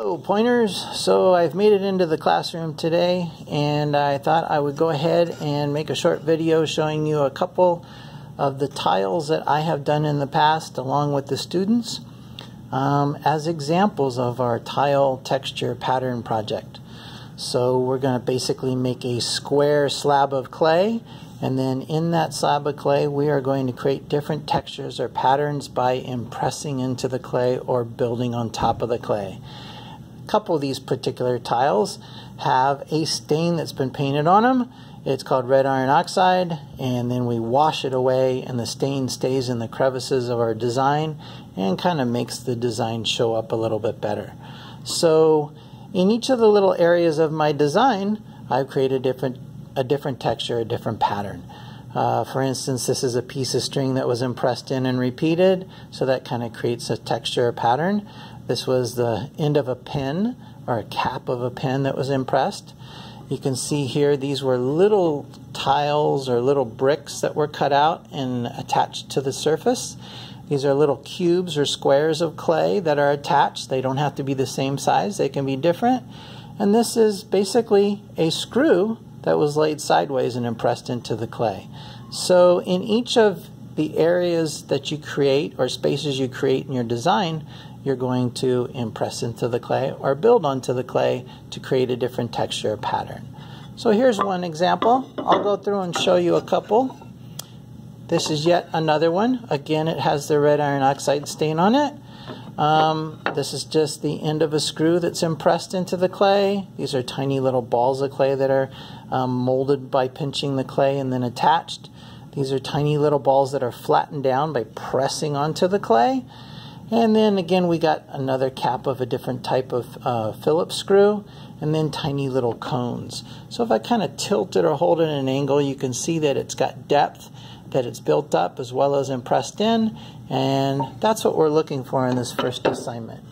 Hello pointers, so I've made it into the classroom today and I thought I would go ahead and make a short video showing you a couple of the tiles that I have done in the past along with the students um, as examples of our tile texture pattern project. So we're going to basically make a square slab of clay and then in that slab of clay we are going to create different textures or patterns by impressing into the clay or building on top of the clay couple of these particular tiles have a stain that's been painted on them. It's called red iron oxide and then we wash it away and the stain stays in the crevices of our design and kind of makes the design show up a little bit better. So in each of the little areas of my design I've created different, a different texture, a different pattern. Uh, for instance, this is a piece of string that was impressed in and repeated, so that kind of creates a texture pattern. This was the end of a pen or a cap of a pen that was impressed. You can see here these were little tiles or little bricks that were cut out and attached to the surface. These are little cubes or squares of clay that are attached. They don't have to be the same size, they can be different. And this is basically a screw that was laid sideways and impressed into the clay. So in each of the areas that you create or spaces you create in your design, you're going to impress into the clay or build onto the clay to create a different texture or pattern. So here's one example. I'll go through and show you a couple. This is yet another one. Again, it has the red iron oxide stain on it. Um, this is just the end of a screw that's impressed into the clay. These are tiny little balls of clay that are um, molded by pinching the clay and then attached. These are tiny little balls that are flattened down by pressing onto the clay. And then again, we got another cap of a different type of uh, Phillips screw, and then tiny little cones. So if I kind of tilt it or hold it at an angle, you can see that it's got depth, that it's built up as well as impressed in, and that's what we're looking for in this first assignment.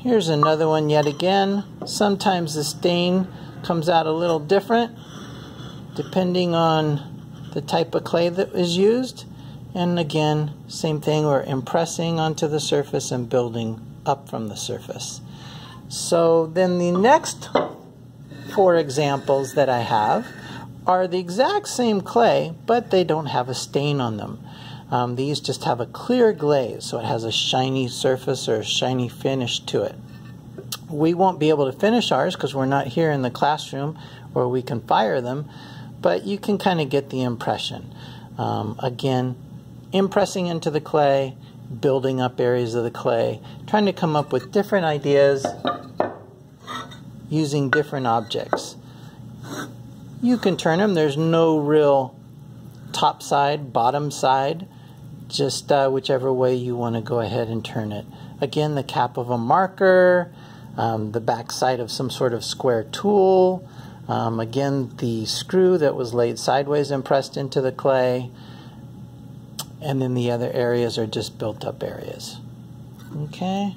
Here's another one yet again. Sometimes the stain comes out a little different depending on the type of clay that was used. And again, same thing, we're impressing onto the surface and building up from the surface. So then the next four examples that I have are the exact same clay, but they don't have a stain on them. Um, these just have a clear glaze, so it has a shiny surface or a shiny finish to it. We won't be able to finish ours because we're not here in the classroom where we can fire them, but you can kind of get the impression. Um, again, impressing into the clay, building up areas of the clay, trying to come up with different ideas using different objects. You can turn them, there's no real top side, bottom side, just uh, whichever way you want to go ahead and turn it. Again, the cap of a marker, um, the back side of some sort of square tool, um, again, the screw that was laid sideways and pressed into the clay, and then the other areas are just built up areas. Okay.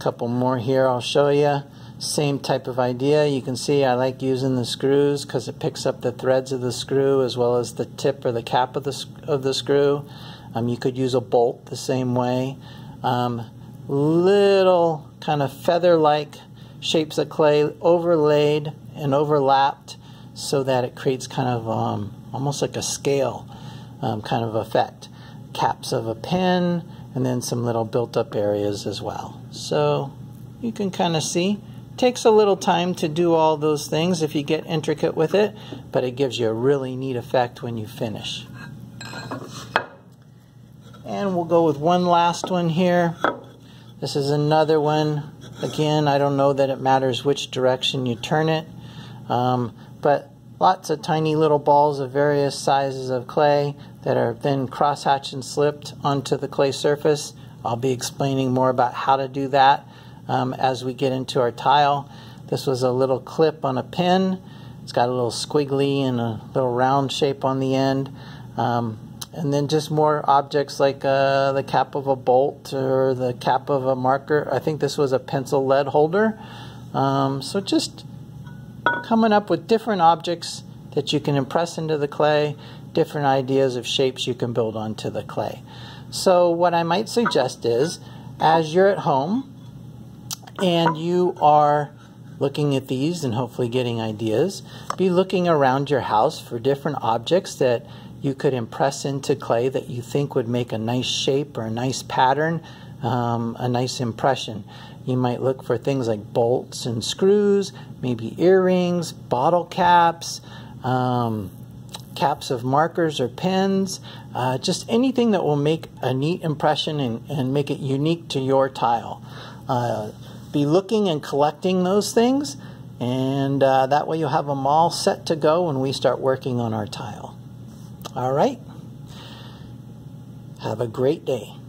couple more here I'll show you. Same type of idea. You can see I like using the screws because it picks up the threads of the screw as well as the tip or the cap of the, of the screw. Um, you could use a bolt the same way. Um, little kind of feather-like shapes of clay overlaid and overlapped so that it creates kind of um, almost like a scale um, kind of effect. Caps of a pen and then some little built up areas as well. So you can kind of see. Takes a little time to do all those things if you get intricate with it, but it gives you a really neat effect when you finish. And we'll go with one last one here. This is another one. Again, I don't know that it matters which direction you turn it. Um, but lots of tiny little balls of various sizes of clay that are then crosshatched and slipped onto the clay surface. I'll be explaining more about how to do that um, as we get into our tile. This was a little clip on a pin. It's got a little squiggly and a little round shape on the end. Um, and then just more objects like uh, the cap of a bolt or the cap of a marker. I think this was a pencil lead holder. Um, so just coming up with different objects that you can impress into the clay different ideas of shapes you can build onto the clay. So what I might suggest is, as you're at home and you are looking at these and hopefully getting ideas, be looking around your house for different objects that you could impress into clay that you think would make a nice shape or a nice pattern, um, a nice impression. You might look for things like bolts and screws, maybe earrings, bottle caps, um, caps of markers or pens, uh, just anything that will make a neat impression and, and make it unique to your tile. Uh, be looking and collecting those things, and uh, that way you'll have them all set to go when we start working on our tile. All right? Have a great day.